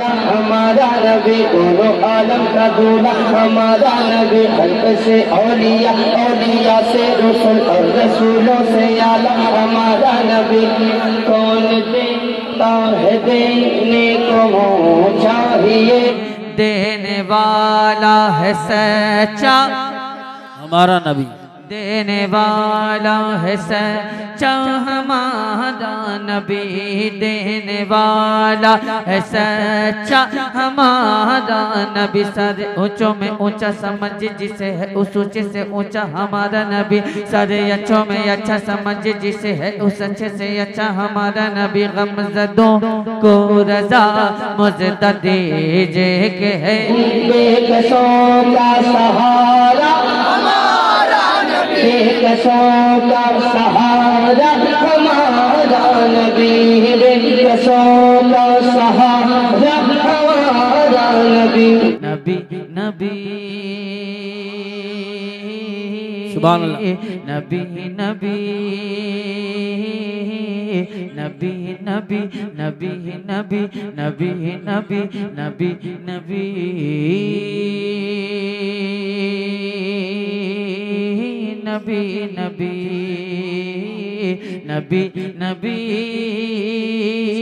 हमारा नबी दोनों आलम का दूल्हा हमारा नबी खल्क से औलिया औलिया से रसूल और रसूलों से आला हमारा नबी कौन देता है देने को चाहिए? देने वाला है सच्चा। हमारा नबी। देने वाला है सच्चा हमारा नबी देने वाला है सच्चा हमारा नबी सर ऊंचों में ऊँचा समझ, जिसे है उस ऊँचे से ऊँचा हमारा नबी। सर अच्छों में अच्छा समझ, जिसे है उस अच्छे से अच्छा हमारा नबी। गमजदों को रजा मुझदा दीजिए के है। का सहारा बेकसों का सहारा हमारा नबी बेकसों का सहारा हमारा नबी। नबी नबी। सुभान अल्लाह। नबी नबी। नबी नबी नबी नबी नबी नबी नबी नबी। Nabi Nabi Nabi Nabi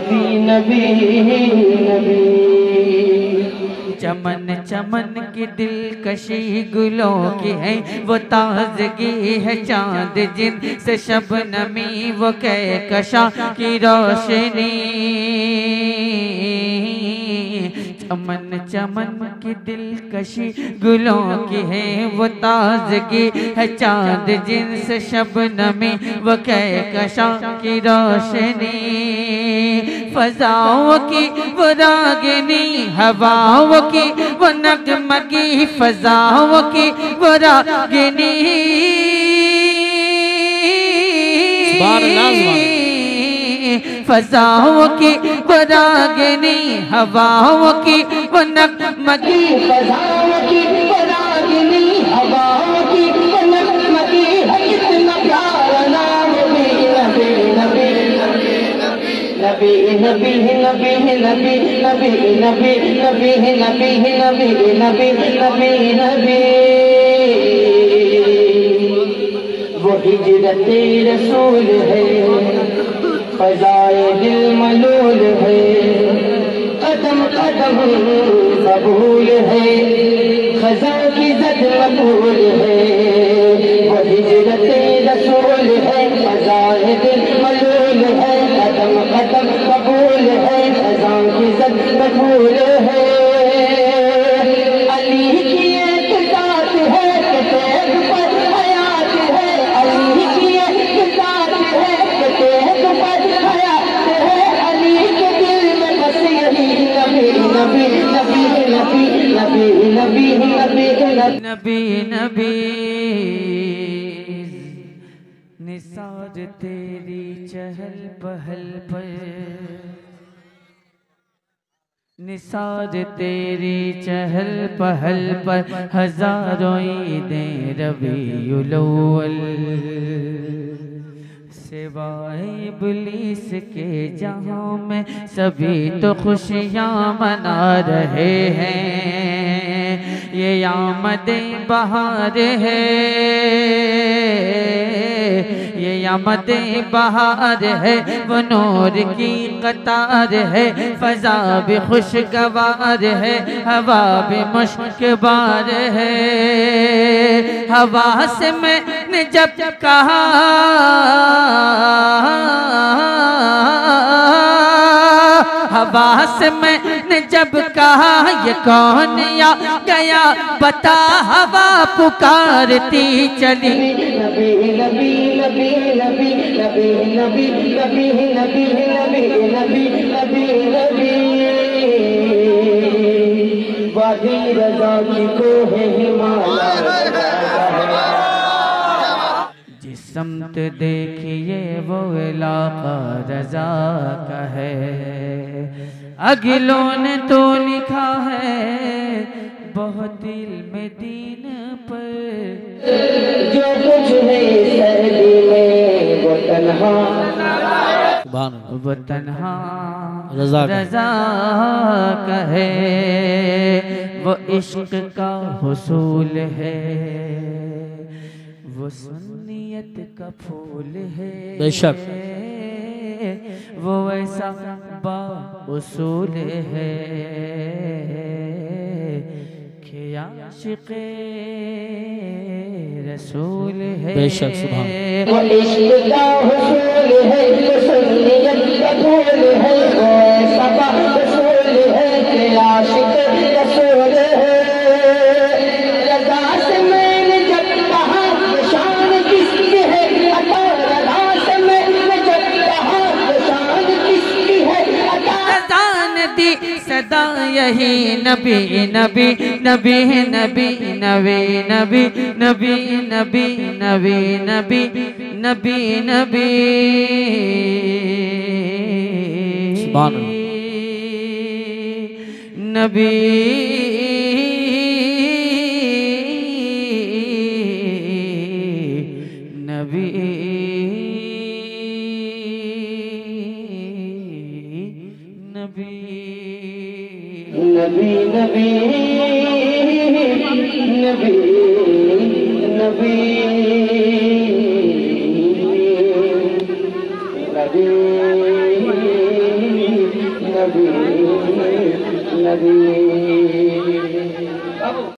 नबी नबी चमन चमन की दिलकशी गुलों की है, वो ताजगी है चाँद जिन से शबनमी वो कह कशा की रोशनी। चमन चमन की दिलकशी गुलों की है, वो ताजगी है चाँद जिन से शबनमी वो कह कशा की रोशनी। फजाओं की वो रागिनी हवाओं की वो नगमगी फजाओं की वो रागिनी फजाओं की वो रागिनी हवाओं की वो नगमगी फजाओं नबी वो हिजरत रसूल है फजाए दिल मलूल है कदम कदम कबूल है खजा की मकबूल नबी नबी निसार तेरी चहल पहल पर। निसार तेरी चहल पहल पर हज़ारों दे रबी उलोल सिवाय इब्लीस के जहाँ में सभी तो खुशियाँ मना रहे हैं। ये आमद बहार है। ये आमद बहार है। वो नूर की कतार है। फजा भी खुशगवार है। हवा भी मुश्कबार है। हवा से मैंने जब जब कहा हवास में जब कहा, ये कौन या गया? बता, हवा पुकारती चली। वाही रजा की को है हिमालय। समत देखिए वो इलाका रजा का है। अगिलों ने तो लिखा है बहुत दिल में दीन पर। जो कुछ है सर्दी में वो तन्हा। वो तन्हा रजा का। रजा का है। वो इश्क का हुसूल है। वो सुन्नियत का फूल है बेशक। वो ऐसा बा उसूल है कि आशिक़ रसूल है बेशक, सुभान। वो यही नबी नबी नबी नबी नबी नबी नबी नबी नबी नबी नबी नबी। नबी। भी नबी